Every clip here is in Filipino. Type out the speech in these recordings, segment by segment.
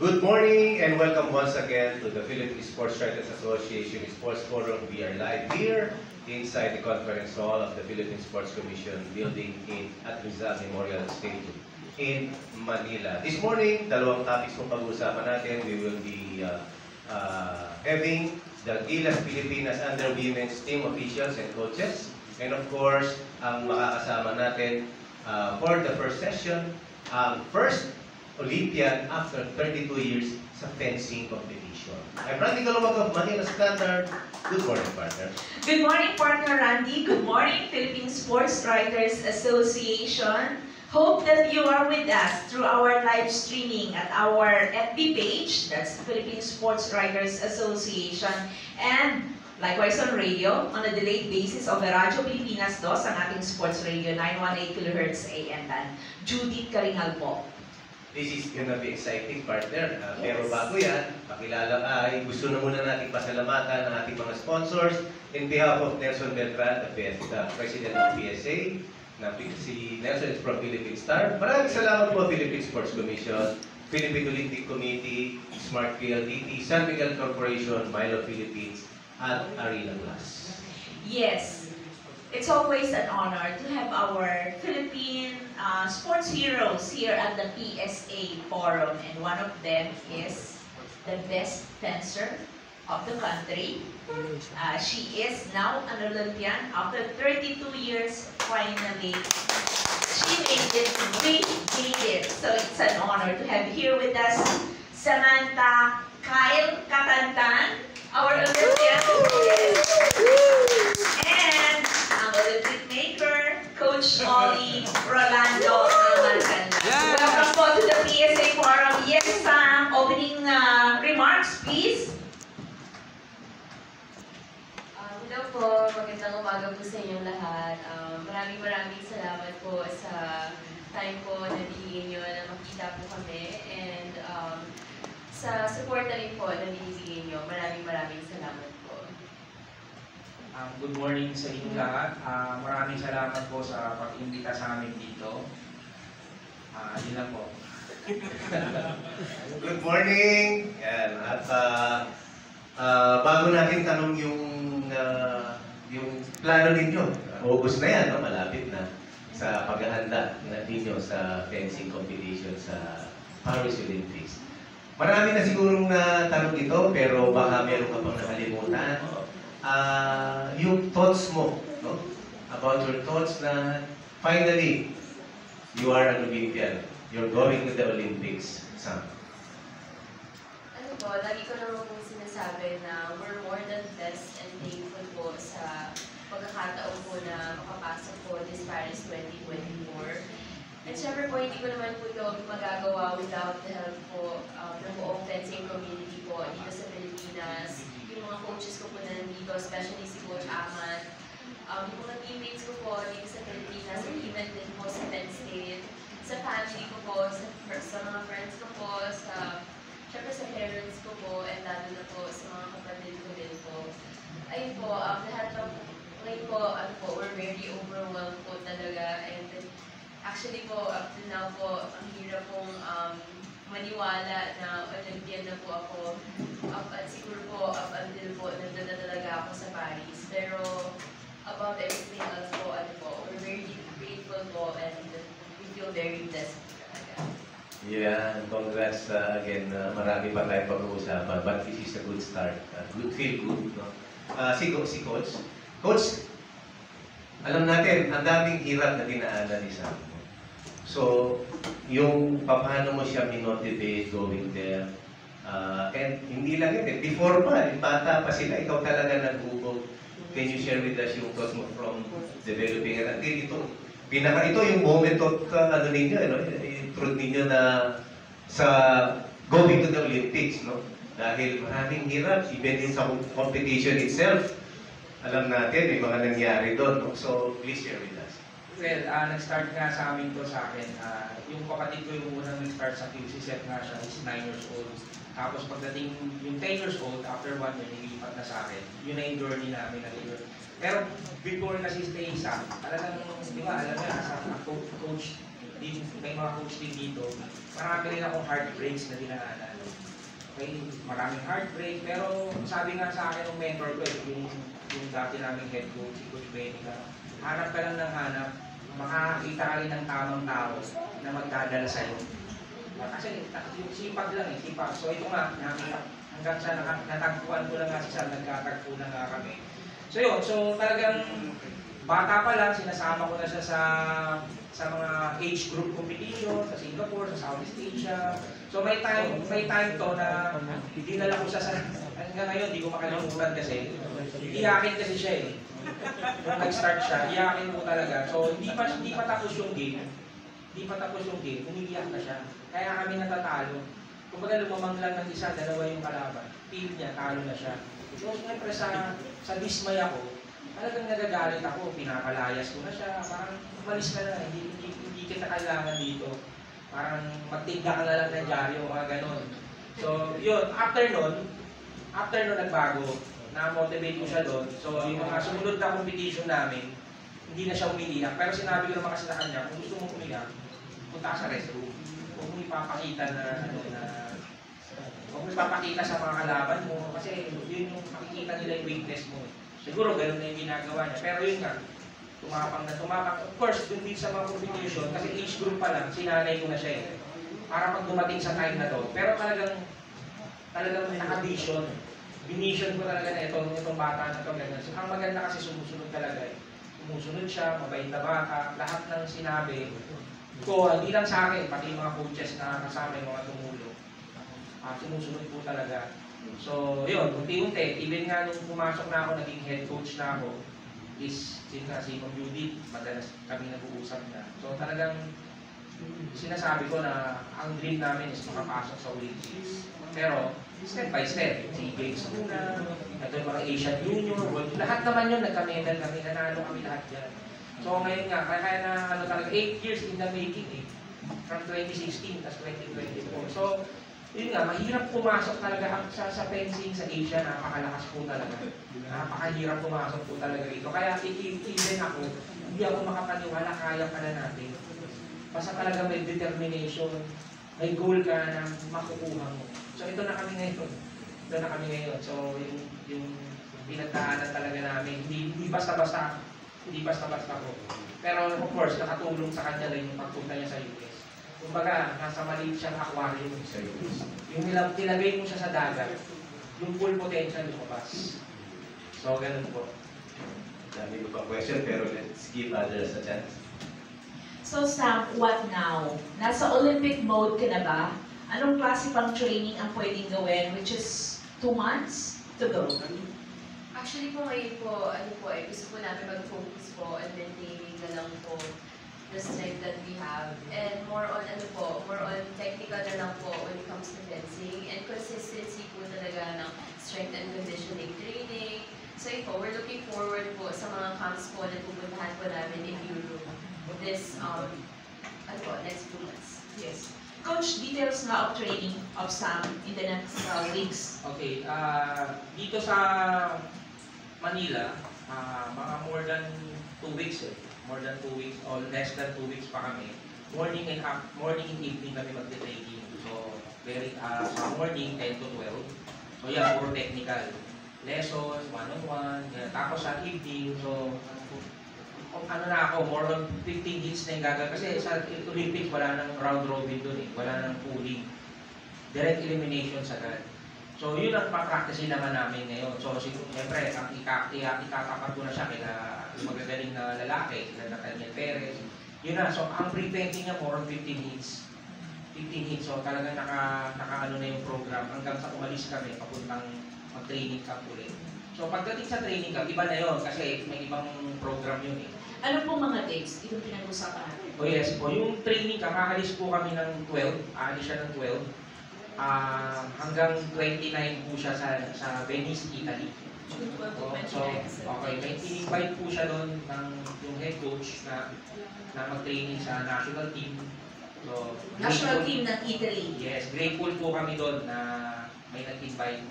Good morning and welcome once again to the Philippine Sports Writers Association Sports Forum. We are live here inside the conference hall of the Philippine Sports Commission building in at Rizal Memorial Stadium in Manila. This morning, dalawang topics kung pag-uusapan natin. We will be uh, uh, having the Gilas Pilipinas Under Women's team officials and coaches. And of course, ang makakasama natin uh, for the first session, ang first Olympian after 32 years sa fencing competition. I'm Randy Galawag of Manila Standard. Good morning, partner. Good morning, partner Randy. Good morning, Philippine Sports Writers Association. Hope that you are with us through our live streaming at our FB page, that's Philippine Sports Writers Association, and likewise on radio, on a delayed basis of Radyo Pilipinas 2, ang ating sports radio, 918 kHz AM band. Judith Karingal po. This is gonna be exciting, partner. Uh, Yes. Pero bago yan, pakilala ay gusto na muna nating pasalamatan ang ating mga sponsors in behalf of Nelson Beltran, the, PS, the President of PSA, na si Nelson is from Philippine Star. Maraming salamat po Philippine Sports Commission, Philippine Olympic Committee, Smart PLDT, San Miguel Corporation, Milo Philippines, at Arena Plus. Yes, it's always an honor to have our Philippine uh, sports heroes here at the PSA Forum, and one of them is the best fencer of the country. Uh, she is now an Olympian. After 32 years, finally, she made it. We made it. So it's an honor to have here with us Samantha Kyle Katantan, our Olympian. Po sa inyong lahat. Um, maraming maraming salamat po sa time po na binigyan nyo na makita po kami and um, sa support na rin po na binibigay nyo. Maraming maraming salamat po. Um, good morning sa inyo lahat. Ah, maraming salamat po sa pag-imbita sa amin dito. Ah, yun lang po. Good morning! Yan. At uh, uh, bago natin tanong yung uh, yung plano ninyo, August na yan, no? malapit na sa paghahanda ninyo sa fencing competition sa Paris Olympics. Marami na sigurong na tanong ito, pero baka meron ka pang nakalimutan. Ah, yung thoughts mo, no? About your thoughts na finally, you are an Olympian. You're going to the Olympics, Sam. Ano po, lagi ko naman sinasabi na we're more than blessed and thankful po sa pagkakataon po na makapasok po this Paris 2024. At syempre po, hindi ko naman po ito magagawa without the help po um, ng buong fencing community po dito sa Pilipinas. Yung mga coaches ko po na nandito, especially si Coach Aman. Um, yung mga teammates ko po dito sa Pilipinas, and even din po sa Penn State. Sa family ko po, sa, sa mga friends ko po, sa Siyempre sa parents ko po, and lalo na po sa mga kapatid ko din po. Ayun po, um, po, ano po, we're very overwhelmed po talaga. And actually po, up to now po, ang hirap pong um, maniwala na Olympian na po ako. Up, at siguro po, up until po, nandun na talaga ako sa Paris. Pero above everything else po, ano po, we're very grateful po and we feel very blessed. Yeah, congrats uh, again. Uh, marami pa tayong pag-uusapan, but this is a good start. Uh, good, feel good. No? Uh, si, si Coach. Coach, alam natin, ang daming hirap na dinaanan ni Sam. So, yung paano mo siya minotivate going there, uh, and hindi lang yun, eh, before pa, eh, bata pa sila, ikaw talaga nag-google. Can you share with us yung thoughts mo from developing it until ito? Pinaka ito yung moment of uh, ano ninyo, ano, yung truth ninyo na sa going to the Olympics, no? Dahil maraming hirap, even din sa competition itself, alam natin, may mga nangyari doon, no? So, please share with us. Well, ah, nag-start nga sa amin to sa akin. Ah, yung kapatid ko yung unang nag-start sa QC set nga siya, is 9 years old. Tapos pagdating yung 10 years old, after one year, nilipat na sa akin. Yun na yung journey namin na yun. Pero before kasi stay sa, talagang, di ba, alam mo, as a co- coach, di din, may mga coach din dito, marami rin akong heartbreaks na dinaanan. Okay, maraming heartbreak, pero sabi nga sa akin ng mentor ko, eh, yung, yung dati naming head coach, si Coach Benica, hanap ka lang ng hanap, makakakita ka rin ng tamang tao na magdadala sa'yo. Kasi ta- yung sipag lang eh, sipag. So ito nga, nakita, hanggang sa natagpuan ko lang nga si Sam, nagkatagpo na nga kami. So yun, so talagang bata pa lang, sinasama ko na siya sa sa mga age group competition sa Singapore, sa Southeast Asia. So may time, may time to na dinala ko siya sa hanggang ngayon, hindi ko makalimutan kasi iyakin kasi siya eh. Nung nag-start siya, iyakin ko talaga. So hindi pa hindi pa tapos yung game. Hindi pa tapos yung game, umiiyak na siya. Kaya kami natatalo. Kumbaga lumamang lang ng isa, dalawa yung kalaban. Feel niya, talo na siya. So siyempre sa, sa dismay ako, talagang nagagalit ako, pinapalayas ko na siya, parang umalis ka na, hindi, hindi, hindi kita kailangan dito. Parang magtinda ka na lang ng dyaryo, mga ganon. So, yun, after nun, after nun nagbago, na-motivate ko siya doon. So, yung mga sumunod na competition namin, hindi na siya umiiyak. Pero sinabi ko naman kasi sa kanya, kung gusto mong umiyak, punta ka sa restroom. Huwag mo ipapakita na, ano, na, huwag mo ipapakita sa mga kalaban mo, kasi yun yung makikita nila yung weakness mo. Siguro ganun na yung ginagawa niya. Pero yun nga, tumapang na tumapang. Of course, dun din sa mga competition, kasi age group pa lang, sinanay ko na siya eh. Para pag dumating sa time na to. Pero talagang, talagang naka-vision. Binisyon ko talaga na itong, itong bata na to. Ganyan. So, ang maganda kasi sumusunod talaga eh. Sumusunod siya, mabait na bata, lahat ng sinabi ko, hindi lang sa akin, pati mga coaches na kasama yung mga tumulong. Ah, sumusunod po talaga. So, yun, unti-unti, even nga nung pumasok na ako, naging head coach na ako, is, yun nga, si Ma'am madalas kami nag-uusap na. So, talagang sinasabi ko na ang dream namin is makapasok sa Olympics. Pero, step by step, si Games muna, nandun mga Asian Junior, World, lahat naman yun, nagka-medal kami, nanalo kami lahat yan. So, ngayon nga, kaya, kaya na, ano talaga, 8 years in the making eh. From 2016, tas 2024. So, yun nga, mahirap pumasok talaga sa, sa fencing sa Asia, napakalakas po talaga. Napakahirap pumasok po talaga rito. Kaya even ako, hindi ako makapaniwala, kaya pala natin. Basta talaga may determination, may goal ka na makukuha mo. So ito na kami ngayon. Ito na kami ngayon. So yung, yung pinagdaanan talaga namin, hindi, hindi basta-basta, hindi basta-basta ko. Pero of course, nakatulong sa kanya rin yung pagpunta niya sa US. Kumbaga, nasa maliit siyang aquarium sa US. Yung nila- nilagay mo siya sa dagat, yung full potential lumabas. So, ganun po. Dami ko pa question, pero let's give others a chance. So Sam, what now? Nasa Olympic mode ka na ba? Anong klase pang training ang pwedeng gawin? Which is two months to go. Actually po ngayon po, ano po eh, gusto po namin mag-focus po on maintaining na lang po the strength that we have. And more on ano po, more on technical na lang po when it comes to fencing. And consistency po talaga ng strength and conditioning training. So yun po, we're looking forward po sa mga camps po na pupuntahan po namin in Europe this, um, ano po, next two months. Yes. Coach, details nga of training of Sam in the next uh, weeks. Okay, ah dito sa Manila, ah, mga more than two weeks eh. More than two weeks or less than two weeks pa kami. Morning and af- morning and evening kami magte-training. So, very, sa morning 10 to 12. So, yan, puro technical. Lessons, one-on-one. Tapos sa evening, so, kung ano na ako, more on 15 hits na yung gagawin. Kasi sa Olympics, wala nang round robin dun eh. Wala nang pooling. Direct elimination sa agad. So, yun ang papractice naman namin ngayon. So, siyempre, ang itatapat ko na siya kila magagaling na lalaki, kila Nathaniel Perez. Yun na, so, ang pre-painting niya more on 15 hits. 15 hits, so talagang naka, naka ano na yung program hanggang sa umalis kami, papuntang mag-training camp ulit. So, pagdating sa training camp, iba na yun kasi may ibang program yun eh. Ano pong mga dates? Itong pinag-usapan natin. O yes po, yung training camp, aalis po kami ng 12, aalis siya ng 12. Ah, hanggang 29 po siya sa sa Venice, Italy. June 12 to So, 29 so, okay, may in-invite po siya doon ng yung head coach na na mag-training sa national team. So, National team ng Italy. Yes, grateful po kami doon na may nag-invite.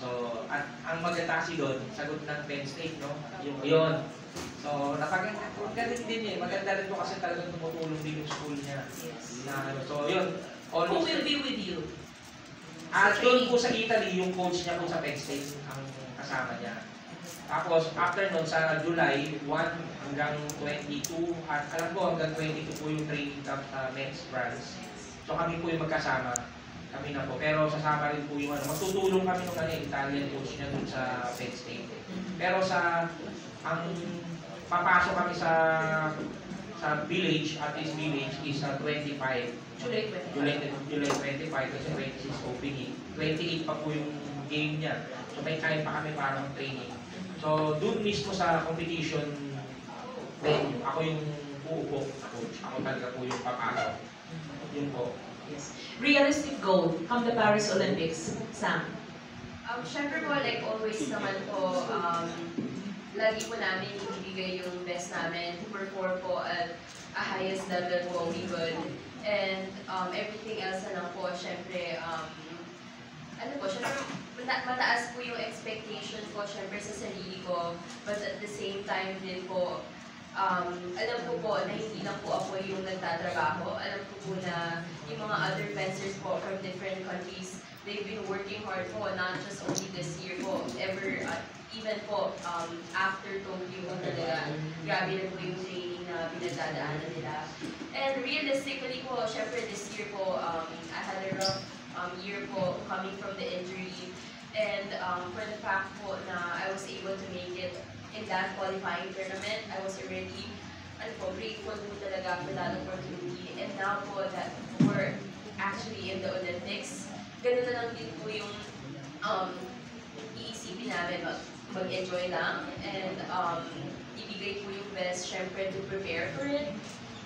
So, at ang maganda kasi doon, sagot ng Penn State, no? Yung yun. So, napaganda, galing din eh. Maganda rin po kasi talagang tumutulong din yung school niya ano. So, yun. Who Almost, will be with you? At Sa doon training? po sa Italy, yung coach niya po sa Penn State ang kasama niya. Tapos, after nun, sa July 1 hanggang 22, at alam ko hanggang 22 po yung training camp sa men's branch. So kami po yung magkasama. Kami na po. Pero sasama rin po yung ano, magtutulong kami ng ano, Italian coach niya dun sa Penn State. Pero sa, ang papasok kami sa sa village, at least village, is sa 25 July 25. July, July 25 kasi 26 opening. 28 pa po yung game niya. So may time pa kami para mag-training. So doon mismo sa competition venue, ako yung uupo coach. Ako talaga po yung papasok. Yun po. Yes. Realistic goal come the Paris Olympics. Sam. Um, syempre po, like always naman po, um, lagi po namin ibibigay yung best namin to perform po at a highest level po we could. And um, everything else na lang po, syempre, um, ano po, syempre, mata- mataas po yung expectation ko, syempre, sa sarili ko. But at the same time din po, um, alam ko po na hindi lang po ako yung nagtatrabaho. Alam ko po na yung mga other fencers po from different countries, they've been working hard po, not just only this year po, ever, uh, even po um, after Tokyo talaga, grabe na po yung training na pinagdadaanan nila. And realistically po, syempre this year po, um, I had a rough um, year po coming from the injury. And um, for the fact po na I was able to make it in that qualifying tournament, I was already ano po, grateful po talaga for that opportunity. And now po that we're actually in the Olympics, ganun na lang din po yung um, iisipin namin mag mag-enjoy lang. And um, ibigay po yung best syempre to prepare for it.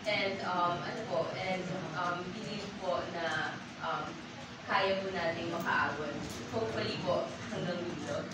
And um, ano po and um, believe po na um, kaya po nating makaabot hopefully po hanggang dito